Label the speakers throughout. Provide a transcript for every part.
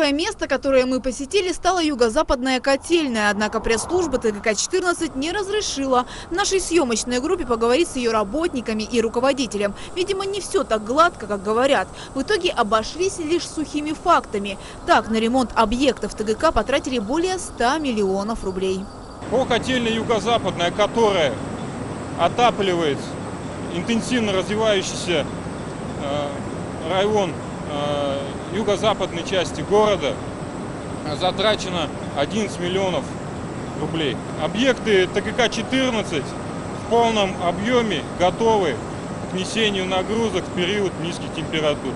Speaker 1: Первое место, которое мы посетили, стала юго-западная котельная. Однако пресс-служба ТГК-14 не разрешила нашей съемочной группе поговорить с ее работниками и руководителем. Видимо, не все так гладко, как говорят. В итоге обошлись лишь сухими фактами. Так, на ремонт объектов ТГК потратили более 100 миллионов рублей.
Speaker 2: По котельной юго-западная, которая отапливает интенсивно развивающийся э, район юго-западной части города, затрачено 11 миллионов рублей. Объекты ТГК-14 в полном объеме готовы к несению нагрузок в период низких температур.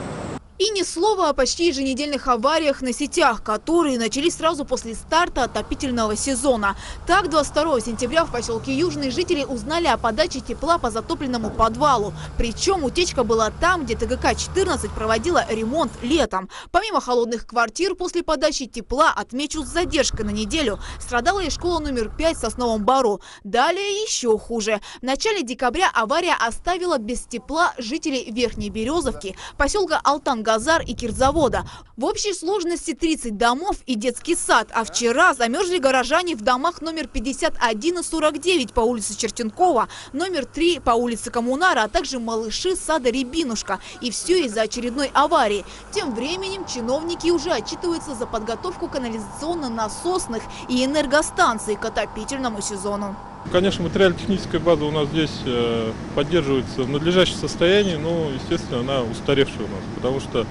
Speaker 1: И ни слова о почти еженедельных авариях на сетях, которые начались сразу после старта отопительного сезона. Так, 22 сентября в поселке Южный жители узнали о подаче тепла по затопленному подвалу. Причем утечка была там, где ТГК-14 проводила ремонт летом. Помимо холодных квартир, после подачи тепла, отмечу с задержкой на неделю, страдала и школа номер 5 в Сосновом Бару. Далее еще хуже. В начале декабря авария оставила без тепла жителей Верхней Березовки, поселка Алтан Газар и Кирзавода. В общей сложности 30 домов и детский сад. А вчера замерзли горожане в домах номер 51 и 49 по улице Чертенкова, номер 3 по улице Коммунара, а также малыши сада Рябинушка. И все из-за очередной аварии. Тем временем чиновники уже отчитываются за подготовку канализационно-насосных и энергостанций к отопительному сезону.
Speaker 3: Конечно, материально-техническая база у нас здесь э, поддерживается в надлежащем состоянии, но, естественно, она устаревшая у нас, потому что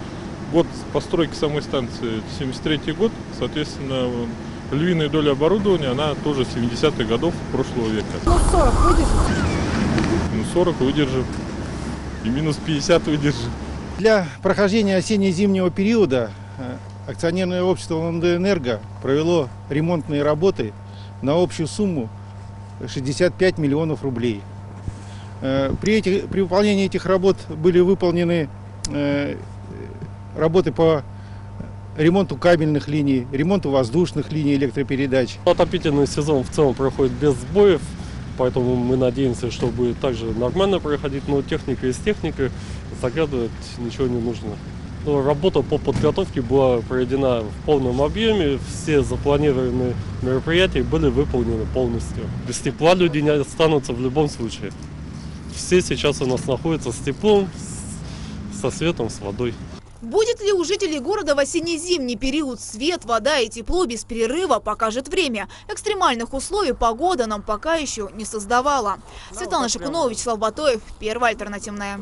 Speaker 3: год постройки самой станции 73 год, соответственно, львиная доля оборудования, она тоже 70-х годов прошлого века.
Speaker 1: Ну 40 выдержит?
Speaker 3: Ну 40 выдержит, и минус 50 выдержит.
Speaker 4: Для прохождения осенне-зимнего периода э, акционерное общество «Энерго» провело ремонтные работы на общую сумму 65 миллионов рублей. Э, при, этих, при выполнении этих работ были выполнены э, работы по ремонту кабельных линий, ремонту воздушных линий электропередач.
Speaker 5: Отопительный сезон в целом проходит без сбоев, поэтому мы надеемся, что будет также нормально проходить, но техника из техники, заглядывать ничего не нужно. Но работа по подготовке была проведена в полном объеме, все запланированные мероприятия были выполнены полностью. Без тепла люди не останутся в любом случае. Все сейчас у нас находятся с теплом, со светом, с водой.
Speaker 1: Будет ли у жителей города в осенне-зимний период свет, вода и тепло без перерыва, покажет время. Экстремальных условий погода нам пока еще не создавала. Светлана Шакунова, Вячеслав Батоев, Первая альтернативная.